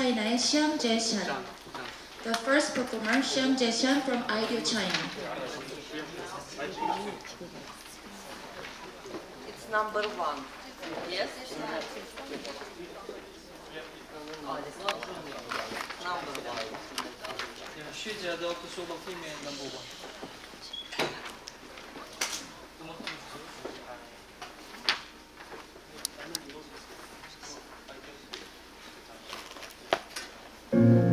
China의 Xiang Jae-shan. The first performer, Xiang Jae-shan from Ideal China. It's number one. Yes? Oh, number one. She did the number one. 네.